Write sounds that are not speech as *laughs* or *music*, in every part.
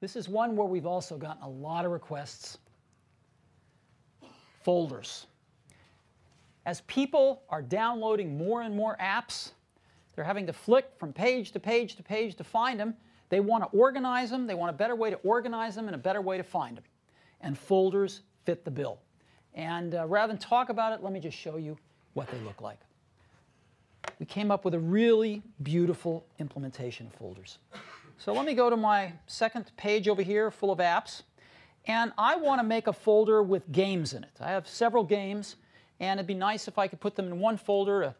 This is one where we've also gotten a lot of requests. Folders. As people are downloading more and more apps, they're having to flick from page to page to page to find them. They want to organize them. They want a better way to organize them and a better way to find them. And folders fit the bill. And uh, rather than talk about it, let me just show you what they look like. We came up with a really beautiful implementation of folders. So let me go to my second page over here full of apps. And I want to make a folder with games in it. I have several games, and it'd be nice if I could put them in one folder to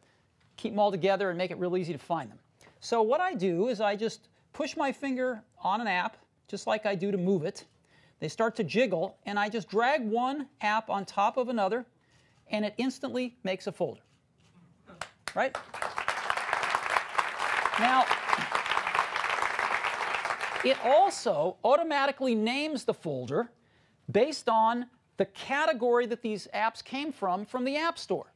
keep them all together and make it real easy to find them. So what I do is I just push my finger on an app, just like I do to move it. They start to jiggle, and I just drag one app on top of another, and it instantly makes a folder. Right? Now, it also automatically names the folder based on the category that these apps came from from the App Store.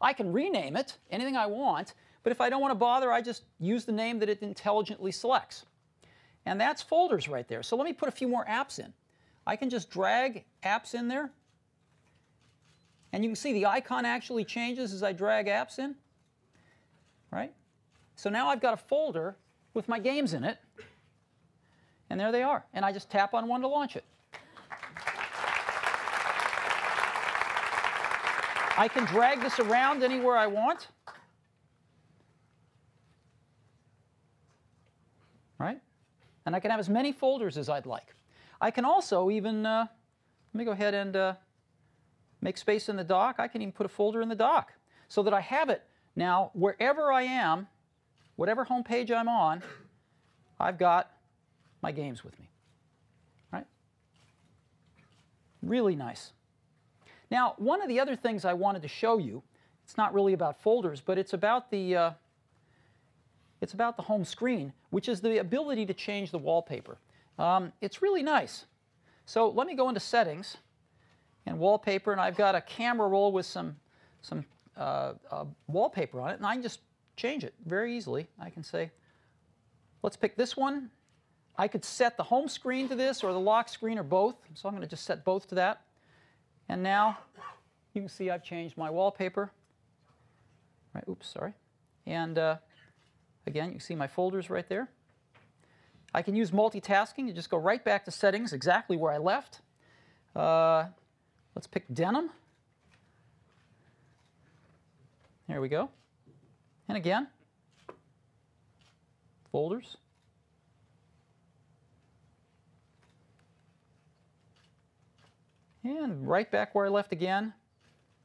I can rename it, anything I want, but if I don't want to bother, I just use the name that it intelligently selects. And that's folders right there. So let me put a few more apps in. I can just drag apps in there. And you can see the icon actually changes as I drag apps in. Right? So now I've got a folder with my games in it. And there they are. And I just tap on one to launch it. I can drag this around anywhere I want. Right? And I can have as many folders as I'd like. I can also even, uh, let me go ahead and uh, make space in the dock. I can even put a folder in the dock so that I have it now wherever I am, whatever home page I'm on, I've got my games with me. Right? Really nice. Now, one of the other things I wanted to show you, it's not really about folders, but it's about the uh, it's about the home screen, which is the ability to change the wallpaper. Um, it's really nice. So let me go into settings and wallpaper, and I've got a camera roll with some some uh, uh, wallpaper on it, and I can just change it very easily. I can say, let's pick this one. I could set the home screen to this or the lock screen or both, so I'm going to just set both to that. And now you can see I've changed my wallpaper. Right, oops, sorry. And uh, again, you can see my folders right there. I can use multitasking to just go right back to settings, exactly where I left. Uh, let's pick denim. There we go. And again, folders. And right back where I left again.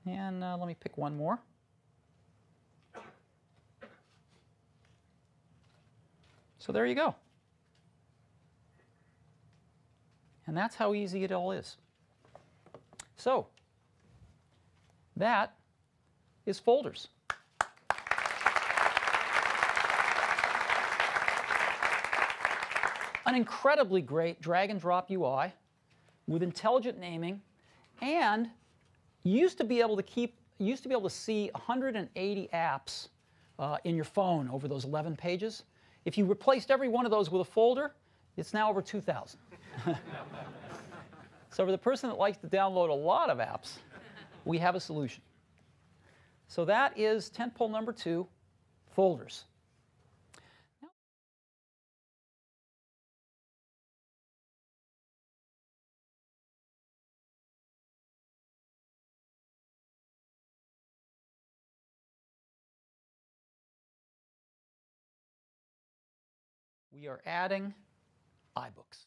And uh, let me pick one more. So there you go. And that's how easy it all is. So that is folders. An incredibly great drag and drop UI with intelligent naming and used to be able to keep, used to be able to see 180 apps uh, in your phone over those 11 pages. If you replaced every one of those with a folder, it's now over 2,000. *laughs* so for the person that likes to download a lot of apps, we have a solution. So that is tentpole number two, folders. We are adding iBooks.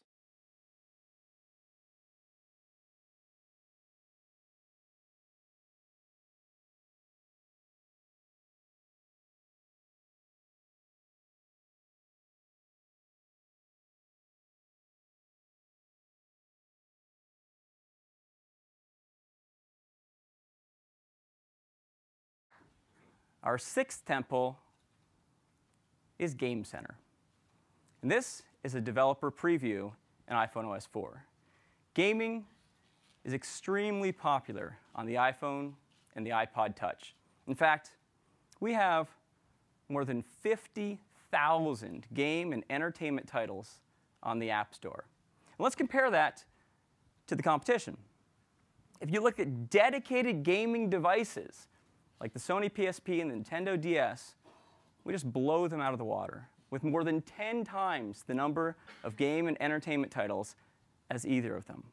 Our sixth tentpole is Game Center. And this is a developer preview in iPhone OS 4. Gaming is extremely popular on the iPhone and the iPod Touch. In fact, we have more than 50,000 game and entertainment titles on the App Store. let's compare that to the competition. If you look at dedicated gaming devices, like the Sony PSP and the Nintendo DS, we just blow them out of the water with more than 10 times the number of game and entertainment titles as either of them.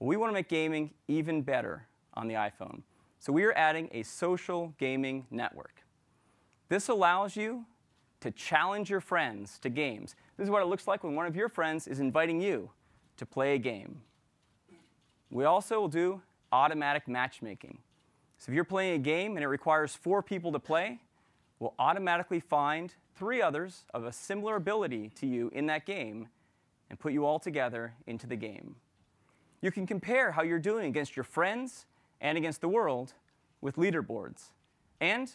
We want to make gaming even better on the iPhone, so we are adding a social gaming network. This allows you to challenge your friends to games. This is what it looks like when one of your friends is inviting you to play a game. We also will do automatic matchmaking. So if you're playing a game and it requires four people to play, we'll automatically find three others of a similar ability to you in that game and put you all together into the game. You can compare how you're doing against your friends and against the world with leaderboards. And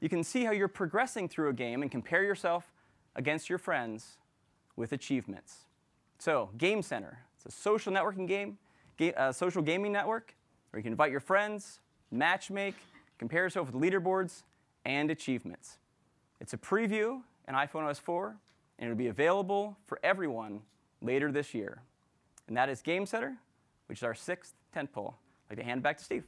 you can see how you're progressing through a game and compare yourself against your friends with achievements. So, Game Center, it's a social networking game, a uh, social gaming network where you can invite your friends, matchmake, compare yourself with leaderboards and achievements. It's a preview in iPhone OS 4, and it'll be available for everyone later this year. And that is Game Center, which is our sixth tentpole. I'd like to hand it back to Steve.